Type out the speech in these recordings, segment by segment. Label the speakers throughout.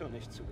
Speaker 1: dazu nicht zu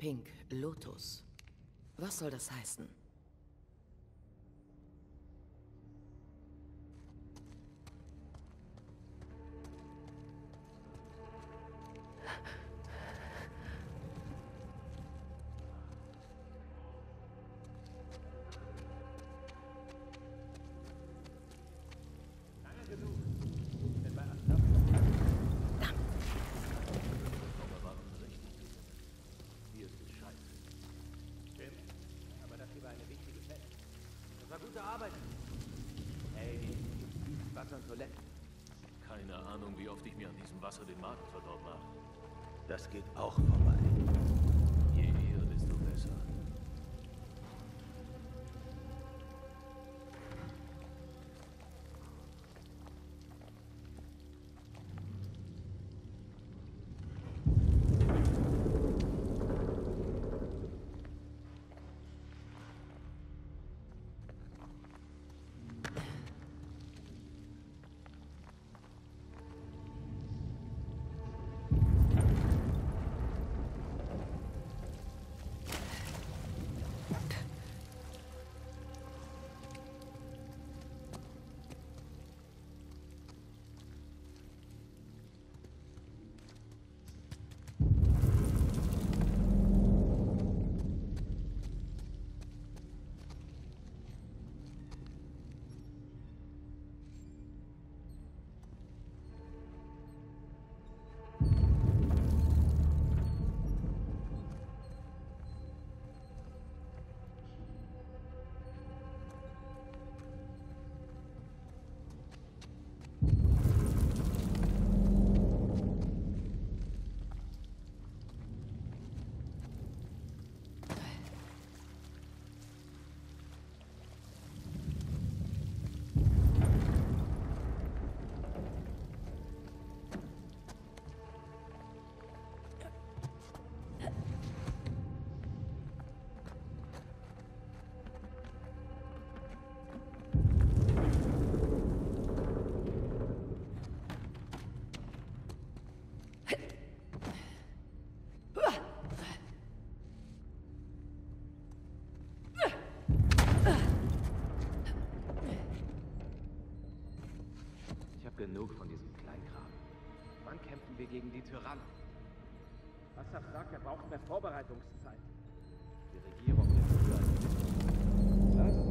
Speaker 2: Pink Lotus. Was soll das heißen?
Speaker 3: Gute Arbeit. Hey, Wasser und Toiletten.
Speaker 2: Keine Ahnung, wie oft ich mir an diesem Wasser den Magen verdorben habe.
Speaker 1: Das geht auch vorbei.
Speaker 2: Je eher, desto besser.
Speaker 4: Von diesem Kleinkram. Wann kämpfen wir gegen die Tyrannen?
Speaker 1: Wasser sagt, er braucht mehr Vorbereitungszeit.
Speaker 4: Die Regierung der früher.
Speaker 1: Das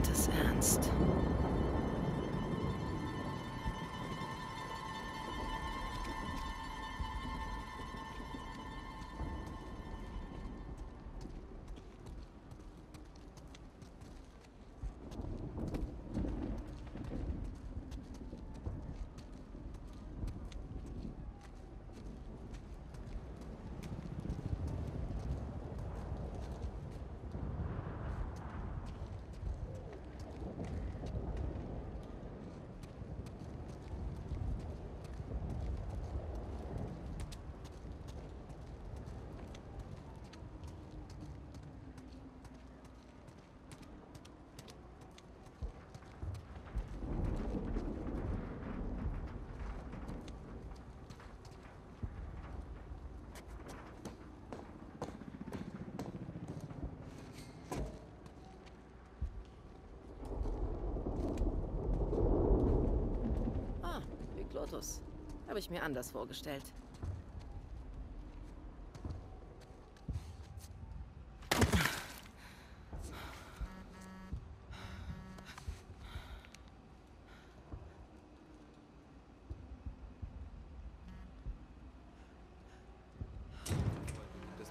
Speaker 1: apprentice Lotus. Habe ich mir anders vorgestellt.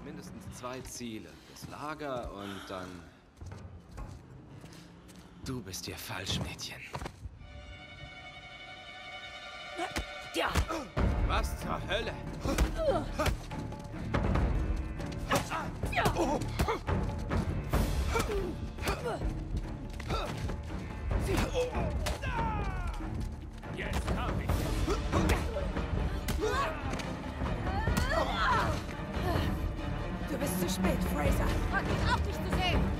Speaker 4: Mindestens zwei Ziele. Das Lager und dann... Du bist hier falsch, Mädchen. Was zur Hölle?
Speaker 2: Jetzt hab ich.
Speaker 1: Du bist zu spät, Fraser.
Speaker 5: Pack ihn auf, dich zu sehen!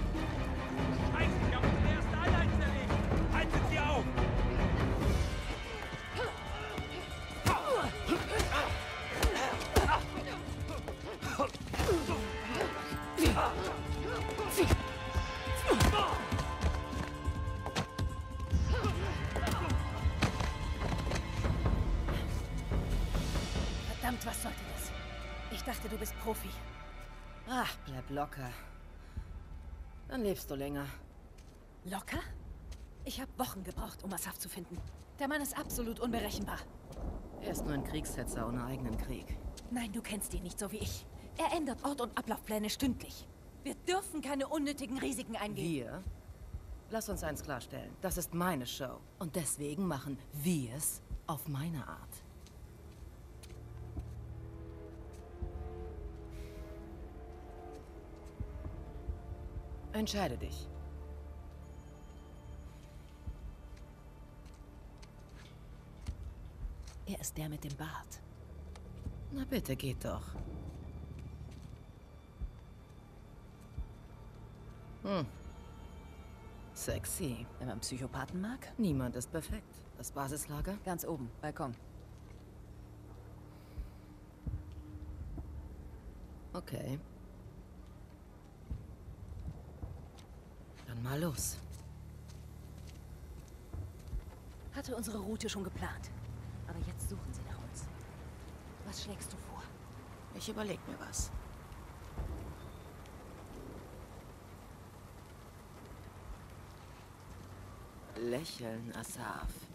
Speaker 5: Dachte, du bist Profi.
Speaker 1: Ach, bleib locker. Dann lebst du länger.
Speaker 5: Locker? Ich habe Wochen gebraucht, um Asaf zu finden. Der Mann ist absolut unberechenbar.
Speaker 1: Er ist nur ein Kriegshetzer ohne eigenen Krieg.
Speaker 5: Nein, du kennst ihn nicht so wie ich. Er ändert Ort- und Ablaufpläne stündlich. Wir dürfen keine unnötigen Risiken eingehen.
Speaker 1: Wir? Lass uns eins klarstellen. Das ist meine Show. Und deswegen machen wir es auf meine Art. Entscheide dich.
Speaker 5: Er ist der mit dem Bart.
Speaker 1: Na bitte, geht doch. Hm. Sexy.
Speaker 5: Wenn man Psychopathen mag?
Speaker 1: Niemand ist perfekt. Das Basislager?
Speaker 5: Ganz oben, Balkon.
Speaker 1: Okay. Dann mal los.
Speaker 5: Hatte unsere Route schon geplant. Aber jetzt suchen sie nach uns. Was schlägst du vor?
Speaker 1: Ich überleg mir was. Lächeln, Asaf.